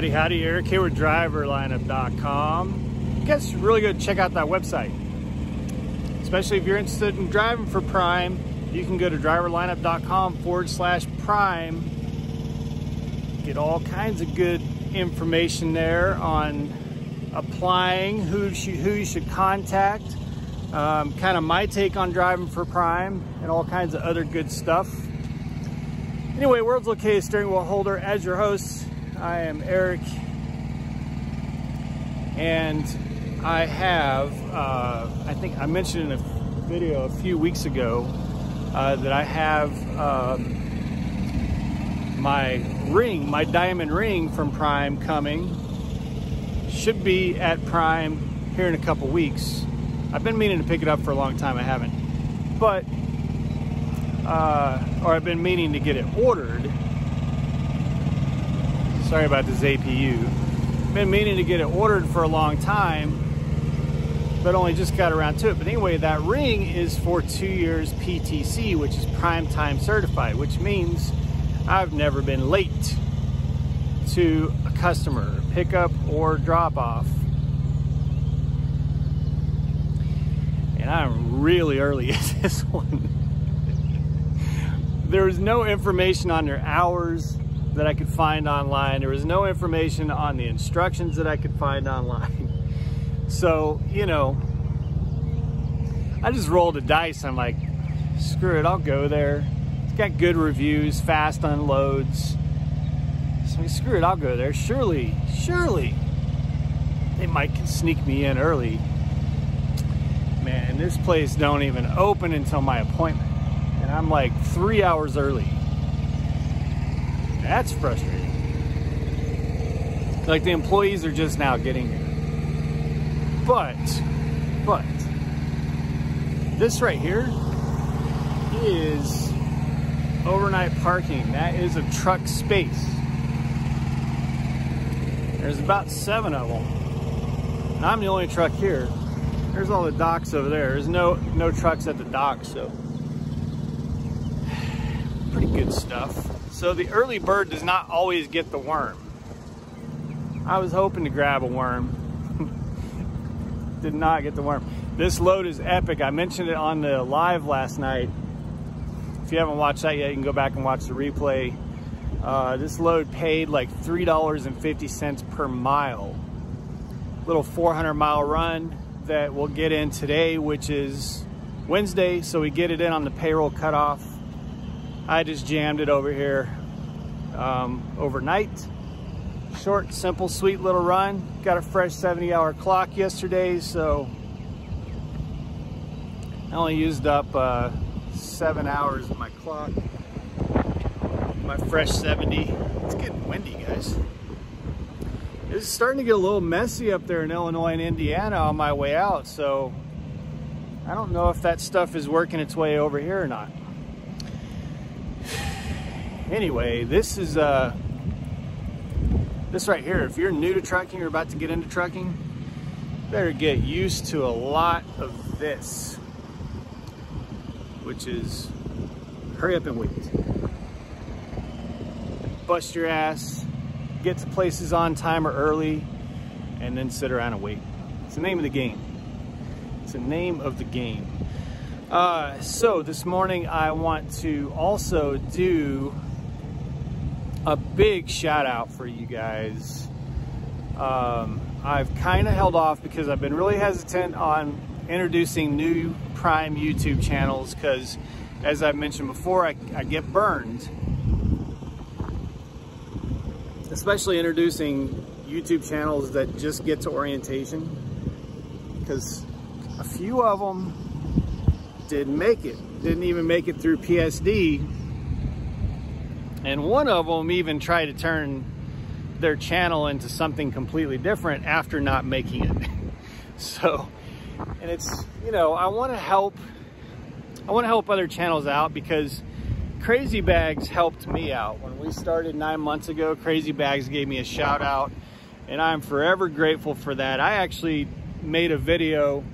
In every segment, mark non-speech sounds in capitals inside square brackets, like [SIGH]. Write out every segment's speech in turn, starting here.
Howdy, howdy, Eric here with driverlineup.com. You should really go check out that website. Especially if you're interested in driving for Prime, you can go to driverlineup.com forward slash prime. Get all kinds of good information there on applying, who, who you should contact, um, kind of my take on driving for Prime, and all kinds of other good stuff. Anyway, World's Located Steering Wheel Holder as your host. I am Eric, and I have, uh, I think I mentioned in a video a few weeks ago uh, that I have um, my ring, my diamond ring from Prime coming. Should be at Prime here in a couple weeks. I've been meaning to pick it up for a long time, I haven't. But, uh, or I've been meaning to get it ordered Sorry about this APU. Been meaning to get it ordered for a long time, but only just got around to it. But anyway, that ring is for two years PTC, which is prime time certified, which means I've never been late to a customer pickup or drop off. And I'm really early [LAUGHS] at this one. there was no information on their hours that I could find online. There was no information on the instructions that I could find online. [LAUGHS] So, you know, I just rolled a dice. I'm like, screw it, I'll go there. It's got good reviews, fast unloads. So screw it, I'll go there. Surely, surely, they might sneak me in early. Man, this place don't even open until my appointment. And I'm like three hours early. That's frustrating. Like the employees are just now getting here. But, but, this right here is overnight parking. That is a truck space. There's about seven of them. And I'm the only truck here. There's all the docks over there. There's no no trucks at the docks, so [SIGHS] pretty good stuff. So the early bird does not always get the worm. I was hoping to grab a worm. [LAUGHS] Did not get the worm. This load is epic. I mentioned it on the live last night. If you haven't watched that yet, you can go back and watch the replay. Uh, this load paid like $3.50 per mile. Little 400 mile run that we'll get in today, which is Wednesday. So we get it in on the payroll cutoff I just jammed it over here um, overnight. Short, simple, sweet little run. Got a fresh 70 hour clock yesterday, so I only used up uh, seven hours of my clock. My fresh 70. It's getting windy, guys. It's starting to get a little messy up there in Illinois and Indiana on my way out, so I don't know if that stuff is working its way over here or not anyway, this is uh, this right here. If you're new to trucking or about to get into trucking, better get used to a lot of this, which is hurry up and wait. Bust your ass, get to places on time or early, and then sit around and wait. It's the name of the game. It's the name of the game. Uh, so this morning I want to also do a big shout out for you guys. Um, I've kind of held off because I've been really hesitant on introducing new Prime YouTube channels because, as I've mentioned before, I, I get burned. Especially introducing YouTube channels that just get to orientation because a few of them didn't make it. Didn't even make it through PSD and one of them even tried to turn their channel into something completely different after not making it. [LAUGHS] so, and it's, you know, I want to help, I want to help other channels out because Crazy Bags helped me out. When we started nine months ago, Crazy Bags gave me a shout out and I'm forever grateful for that. I actually made a video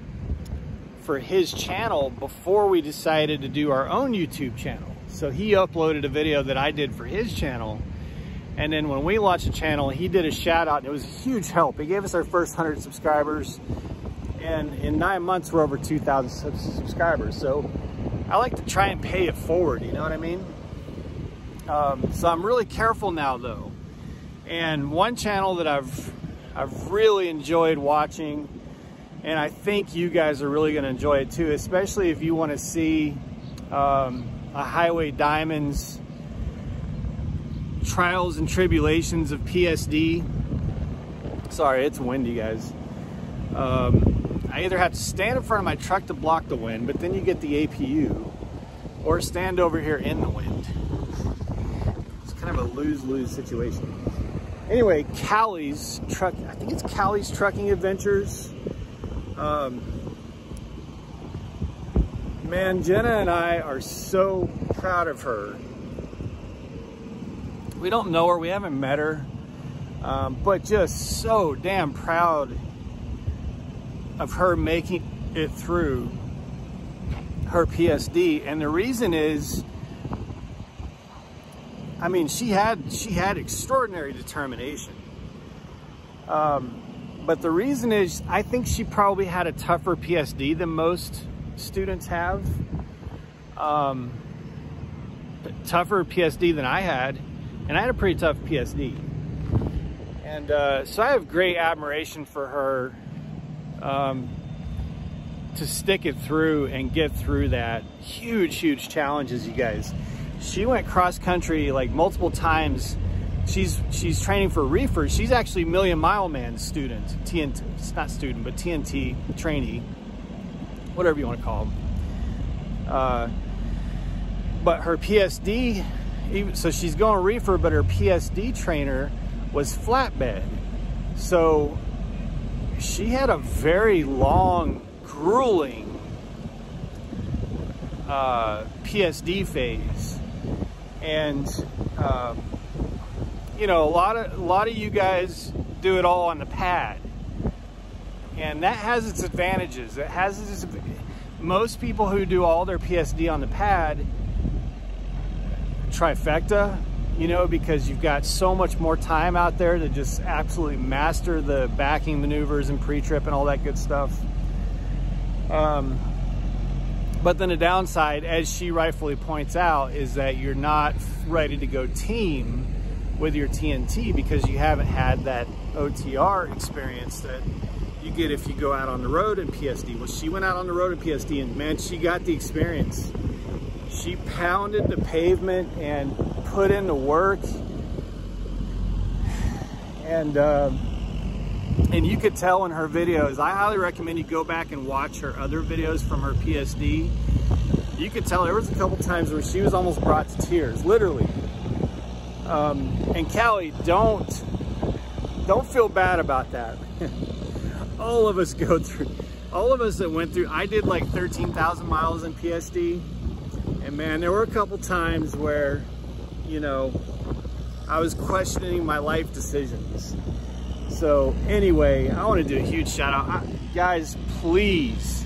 for his channel before we decided to do our own YouTube channel. So he uploaded a video that I did for his channel And then when we launched the channel, he did a shout out and it was a huge help. He gave us our first 100 subscribers and in nine months we're over 2,000 subscribers. So I like to try and pay it forward, you know what I mean? Um, so I'm really careful now though. And one channel that I've, I've really enjoyed watching and I think you guys are really gonna enjoy it too, especially if you wanna see um, a Highway Diamonds trials and tribulations of PSD. Sorry, it's windy, guys. Um, I either have to stand in front of my truck to block the wind, but then you get the APU, or stand over here in the wind. It's kind of a lose-lose situation. Anyway, Kallie's truck, I think it's Kallie's Trucking Adventures. Um, man, Jenna and I are so proud of her we don't know her, we haven't met her, um, but just so damn proud of her making it through her PSD. And the reason is, I mean, she had, she had extraordinary determination. Um, but the reason is, I think she probably had a tougher PSD than most students have. Um, tougher PSD than I had and I had a pretty tough PSD. And uh, so I have great admiration for her um, to stick it through and get through that huge, huge challenges, you guys. She went cross country like multiple times. She's she's training for reefers. She's actually Million Mile Man student, TNT, it's not student, but TNT trainee, whatever you want to call them. Uh, but her PSD so she's going reefer, but her PSD trainer was flatbed. So she had a very long, grueling uh, PSD phase. And, um, you know, a lot of, a lot of you guys do it all on the pad. And that has its advantages. It has its, most people who do all their PSD on the pad trifecta, you know, because you've got so much more time out there to just absolutely master the backing maneuvers and pre-trip and all that good stuff. Um, but then the downside, as she rightfully points out, is that you're not ready to go team with your TNT because you haven't had that OTR experience that you get if you go out on the road in PSD. Well, she went out on the road in PSD and man, she got the experience she pounded the pavement and put in the work. And, uh, and you could tell in her videos, I highly recommend you go back and watch her other videos from her PSD. You could tell there was a couple times where she was almost brought to tears, literally. Um, and Kallie, don't, don't feel bad about that. [LAUGHS] all of us go through, all of us that went through, I did like 13,000 miles in PSD and man, there were a couple times where, you know, I was questioning my life decisions. So anyway, I want to do a huge shout out. I, guys, please,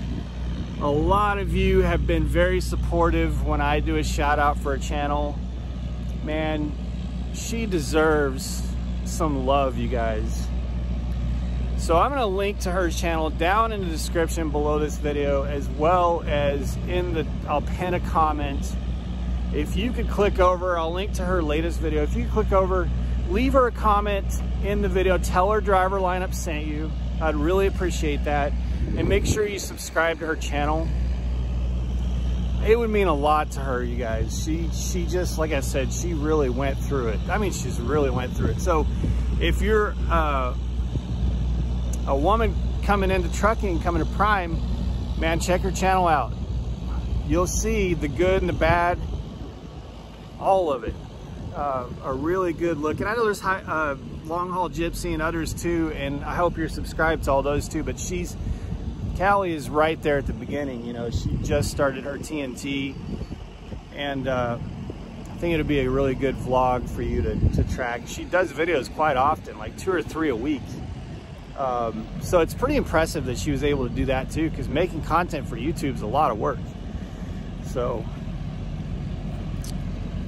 a lot of you have been very supportive when I do a shout out for a channel. Man, she deserves some love, you guys. So I'm gonna link to her channel down in the description below this video as well as in the, I'll pin a comment. If you could click over, I'll link to her latest video. If you click over, leave her a comment in the video, tell her driver lineup sent you. I'd really appreciate that. And make sure you subscribe to her channel. It would mean a lot to her, you guys. She, she just, like I said, she really went through it. I mean, she's really went through it. So if you're, uh, a woman coming into trucking, coming to Prime, man, check her channel out. You'll see the good and the bad, all of it. Uh, a really good look. And I know there's high, uh, Long Haul Gypsy and others too, and I hope you're subscribed to all those too, but she's, Kallie is right there at the beginning. You know, she just started her TNT, and uh, I think it'll be a really good vlog for you to, to track. She does videos quite often, like two or three a week. Um, so it's pretty impressive that she was able to do that too, because making content for YouTube is a lot of work. So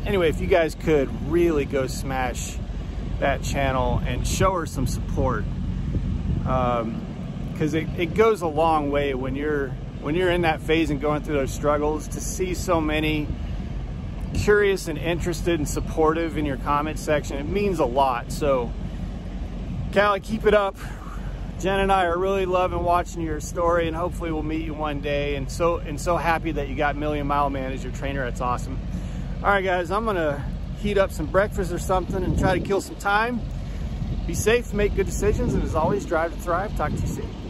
anyway, if you guys could really go smash that channel and show her some support. Because um, it, it goes a long way when you're when you're in that phase and going through those struggles to see so many curious and interested and supportive in your comment section. It means a lot. So, Kallie, keep it up. Jen and I are really loving watching your story and hopefully we'll meet you one day and so and so happy that you got Million Mile Man as your trainer. That's awesome. All right, guys, I'm gonna heat up some breakfast or something and try to kill some time. Be safe, make good decisions, and as always, drive to thrive. Talk to you soon.